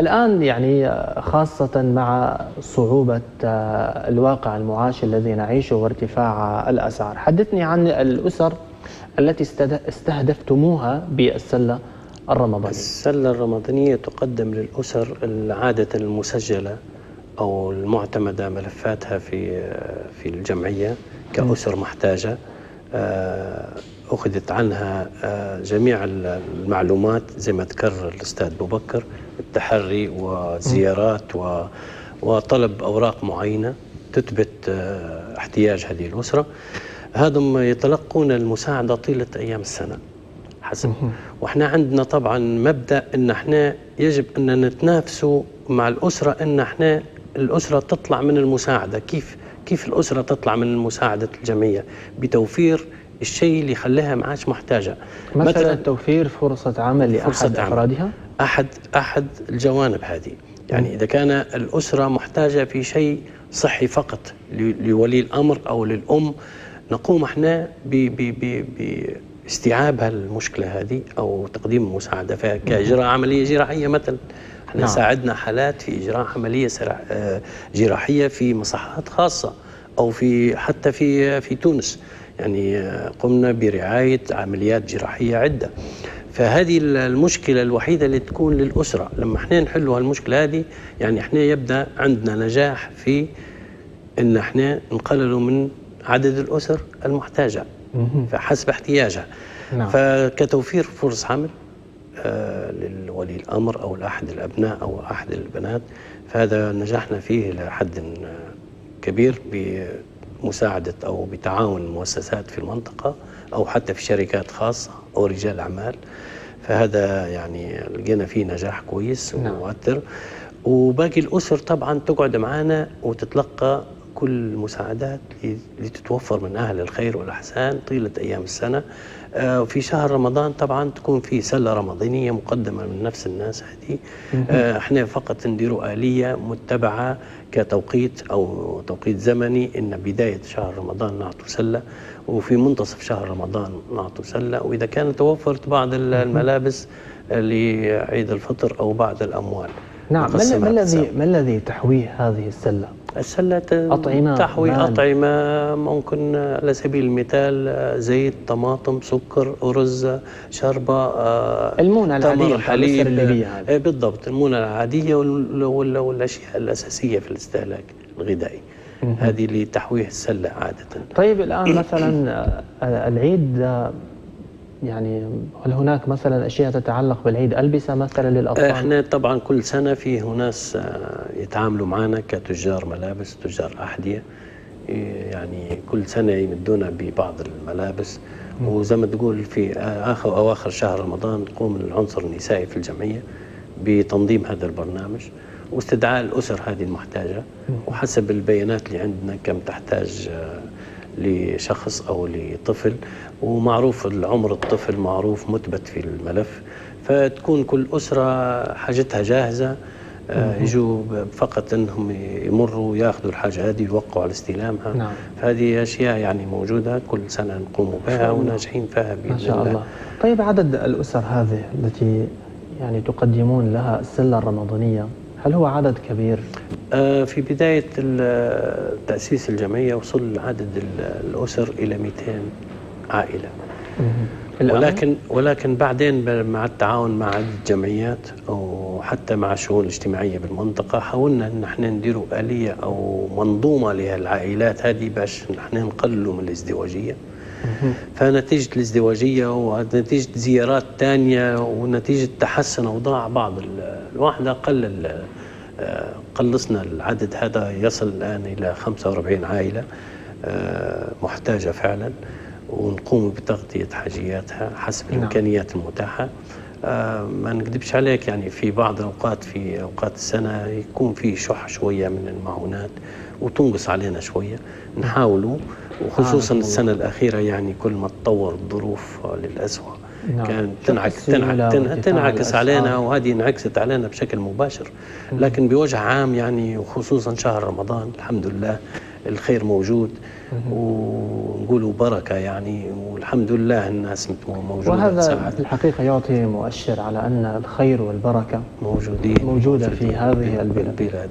الآن يعني خاصة مع صعوبة الواقع المعاش الذي نعيشه وارتفاع الأسعار. حدثني عن الأسر التي استهدفتموها بالسلة الرمضانية. السلة الرمضانية تقدم للأسر العادة المسجلة أو المعتمدة ملفاتها في في الجمعية كأسر محتاجة. آه، أخذت عنها آه، جميع المعلومات زي ما تكرر الأستاذ أبو بكر التحري وزيارات و وطلب أوراق معينة تثبت آه، احتياج هذه الأسرة. هذم يتلقون المساعدة طيلة أيام السنة حسب. وإحنا عندنا طبعا مبدأ إن إحنا يجب إن نتنافسوا مع الأسرة إن إحنا الأسرة تطلع من المساعدة. كيف كيف الأسرة تطلع من مساعده الجمعيه بتوفير الشيء اللي يخليها ما عادش محتاجة. مثلا, مثلا توفير فرصة عمل لأحد أفرادها؟ أحد أحد الجوانب هذه. يعني إذا كان الأسرة محتاجة في شيء صحي فقط لولي الأمر أو للأم نقوم إحنا باستيعاب هالمشكلة هذه أو تقديم المساعده كاجراء عملية جراحية مثلا. إحنا نعم. ساعدنا حالات في إجراء عملية آه، جراحية في مصحات خاصة أو في حتى في في تونس. يعني قمنا برعاية عمليات جراحية عدة. فهذه المشكلة الوحيدة اللي تكون للأسرة. لما إحنا نحل هالمشكلة هذه يعني إحنا يبدأ عندنا نجاح في إن إحنا نقللوا من عدد الأسر المحتاجة. فحسب احتياجها. نعم. فكتوفير فرص عمل آه للولي الأمر أو لأحد الأبناء أو أحد البنات. فهذا نجحنا فيه إلى حد كبير بمساعدة أو بتعاون المؤسسات في المنطقة أو حتى في شركات خاصة أو رجال أعمال. فهذا يعني لقينا فيه نجاح كويس نعم. ومؤثر. وباقي الأسر طبعا تقعد معنا وتتلقى كل المساعدات اللي تتوفر من أهل الخير والإحسان طيلة أيام السنة. في شهر رمضان طبعا تكون في سلة رمضانية مقدمة من نفس الناس هذه. آه، إحنا فقط نديروا آلية متبعة كتوقيت أو توقيت زمني إن بداية شهر رمضان نعطوا سلة وفي منتصف شهر رمضان نعطوا سلة. وإذا كانت توفرت بعض الملابس لعيد الفطر أو بعض الأموال. نعم ما الذي ما الذي تحويه هذه السلة؟ السلة أطعمة تحوي مال. أطعمة ممكن على سبيل المثال زيت طماطم سكر أرز شربة آه، المونة العادية حليب. الليبية هذه. بالضبط المونة العادية والأشياء الأساسية في الاستهلاك الغذائي. هذه لتحويه السلة عادة. طيب الآن مثلا آه، العيد يعني هل هناك مثلا أشياء تتعلق بالعيد؟ ألبسة مثلا للأطفال؟ إحنا طبعا كل سنة في ناس آه، يتعاملوا معنا كتجار ملابس تجار أحذية. يعني كل سنة يمدونا ببعض الملابس. وزي ما تقول في آخر أواخر شهر رمضان تقوم العنصر النسائي في الجمعية بتنظيم هذا البرنامج واستدعاء الأسر هذه المحتاجة. وحسب البيانات اللي عندنا كم تحتاج آه، لشخص أو لطفل ومعروف العمر الطفل معروف مثبت في الملف فتكون كل أسرة حاجتها جاهزة آه، يجوا فقط إنهم يمروا ياخذوا الحاجة هذه يوقعوا على استلامها نعم. فهذه أشياء يعني موجودة كل سنة نقوم بها وناجحين فيها بإذن ما شاء الله. الله طيب عدد الأسر هذه التي يعني تقدمون لها السلة الرمضانية هل هو عدد كبير؟ آه، في بداية تأسيس الجمعية وصل عدد الأسر إلى 200 عائلة. ولكن ولكن بعدين مع التعاون مع عدة جمعيات أو حتى مع الشؤون الاجتماعيه بالمنطقة حاولنا إن إحنا نديروا آلية أو منظومة لهالعائلات هذه باش نحن نقللوا من الازدواجية. فنتيجة الازدواجية ونتيجة زيارات ثانية ونتيجة تحسن أوضاع بعض الواحدة قلل قلصنا العدد هذا يصل الآن إلى 45 عائلة آه، محتاجة فعلا ونقوم بتغطية حاجياتها حسب نعم. الإمكانيات المتاحة آه، ما نكذبش عليك يعني في بعض الأوقات في أوقات السنة يكون في شح شوية من المعونات وتنقص علينا شوية نحاولوا وخصوصا آه السنة الأخيرة يعني كل ما تطور الظروف للأسوأ نعم. كانت تنعكس تنعكس, تنعكس. علينا وهذه انعكست علينا بشكل مباشر لكن بوجه عام يعني وخصوصا شهر رمضان الحمد لله الخير موجود ونقولوا بركة يعني والحمد لله الناس موجودة وهذا. في الحقيقة يعطي مؤشر على أن الخير والبركة موجودين موجودة في هذه البلاد. البلاد